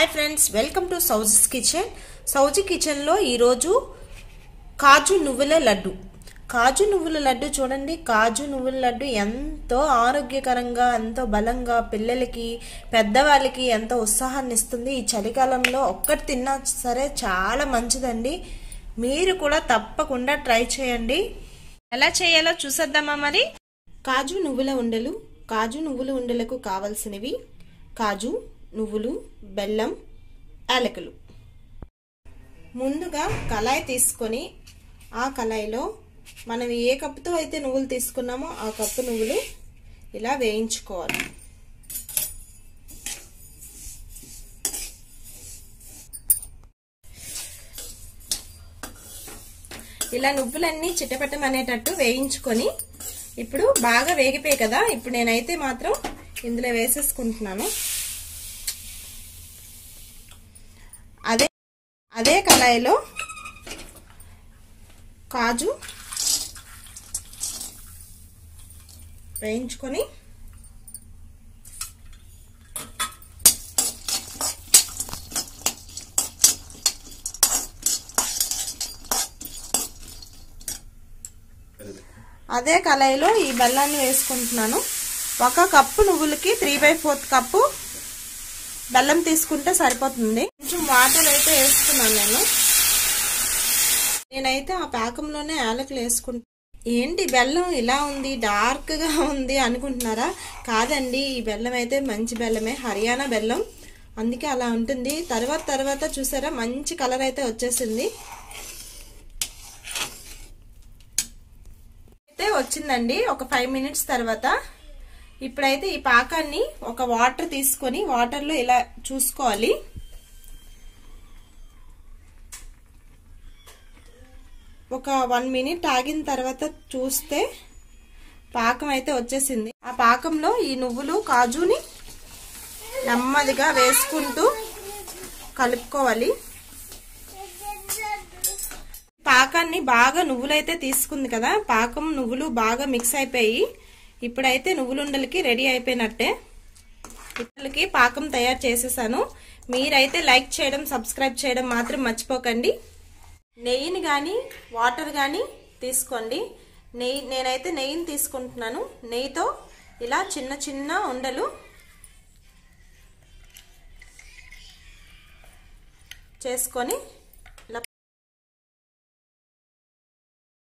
Hi friends welcome to Souji's kitchen Souji కిచెన్లో ఈరోజు కాజు నువ్వుల లడ్డు. కాజు నువ్వుల లడ్డు చూడండి. కాజు నువ్వుల లడ్డు ఎంతో ఆరోగ్యకరంగా ఎంతో బలంగా పిల్లలకి పెద్దవాళ్ళకి ఎంతో ఉత్సాహాన్ని ఇస్తుంది. ఈ చలికాలంలో ఒక్కటి తిన్నా సరే చాలా మంచిదండి. మీరు కూడా తప్పకుండా ట్రై చేయండి. ఎలా చేయాలో చూసేద్దామా మరి? కాజు నువ్వుల ఉండలు. కాజు నువ్వుల ఉండలకు కావలసినవి కాజు నువ్వులు బెల్లం యాలకులు. ముందుగా కళాయి తీసుకొని ఆ కళాయిలో మనం ఏ కప్పుతో అయితే నువ్వులు తీసుకున్నామో ఆ కప్పు నువ్వులు ఇలా వేయించుకోవాలి. ఇలా నువ్వులన్నీ చిట్టపెట్టమనేటట్టు వేయించుకొని ఇప్పుడు బాగా వేగిపోయి కదా ఇప్పుడు నేనైతే మాత్రం ఇందులో వేసేసుకుంటున్నాను అదే అదే కళాయిలో కాజు వేయించుకొని అదే కళాయిలో ఈ బెల్లాన్ని వేసుకుంటున్నాను. ఒక కప్పు నువ్వులకి త్రీ బై ఫోర్త్ కప్పు బెల్లం తీసుకుంటే సరిపోతుంది. కొంచెం వాటర్ అయితే వేసుకున్నాను నేను. నేనైతే ఆ పాకంలోనే యాలకులు వేసుకుంటాను ఏంటి బెల్లం ఇలా ఉంది డార్క్గా ఉంది అనుకుంటున్నారా? కాదండి ఈ బెల్లం అయితే మంచి బెల్లమే హర్యానా బెల్లం. అందుకే అలా ఉంటుంది. తర్వాత తర్వాత చూసారా మంచి కలర్ అయితే వచ్చేసింది. అయితే వచ్చిందండి ఒక ఫైవ్ మినిట్స్ తర్వాత. ఇప్పుడైతే ఈ పాకాన్ని ఒక వాటర్ తీసుకొని వాటర్లో ఇలా చూసుకోవాలి. ఒక వన్ మినిట్ ఆగిన తర్వాత చూస్తే పాకం అయితే వచ్చేసింది. ఆ పాకంలో ఈ నువ్వులు కాజుని నెమ్మదిగా వేసుకుంటూ కలుపుకోవాలి. పాకాన్ని బాగా నువ్వులైతే తీసుకుంది కదా పాకం నువ్వులు బాగా మిక్స్ అయిపోయి ఇప్పుడైతే నువ్వులుండలకి రెడీ అయిపోయినట్టే. ఇప్పటికి పాకం తయారు చేసేసాను. మీరైతే లైక్ చేయడం సబ్స్క్రైబ్ చేయడం మాత్రం మర్చిపోకండి. నెయ్యిని కానీ వాటర్ కానీ తీసుకోండి. నెయ్యి నేనైతే నెయ్యిని తీసుకుంటున్నాను. నెయ్యితో ఇలా చిన్న చిన్న ఉండలు చేసుకొని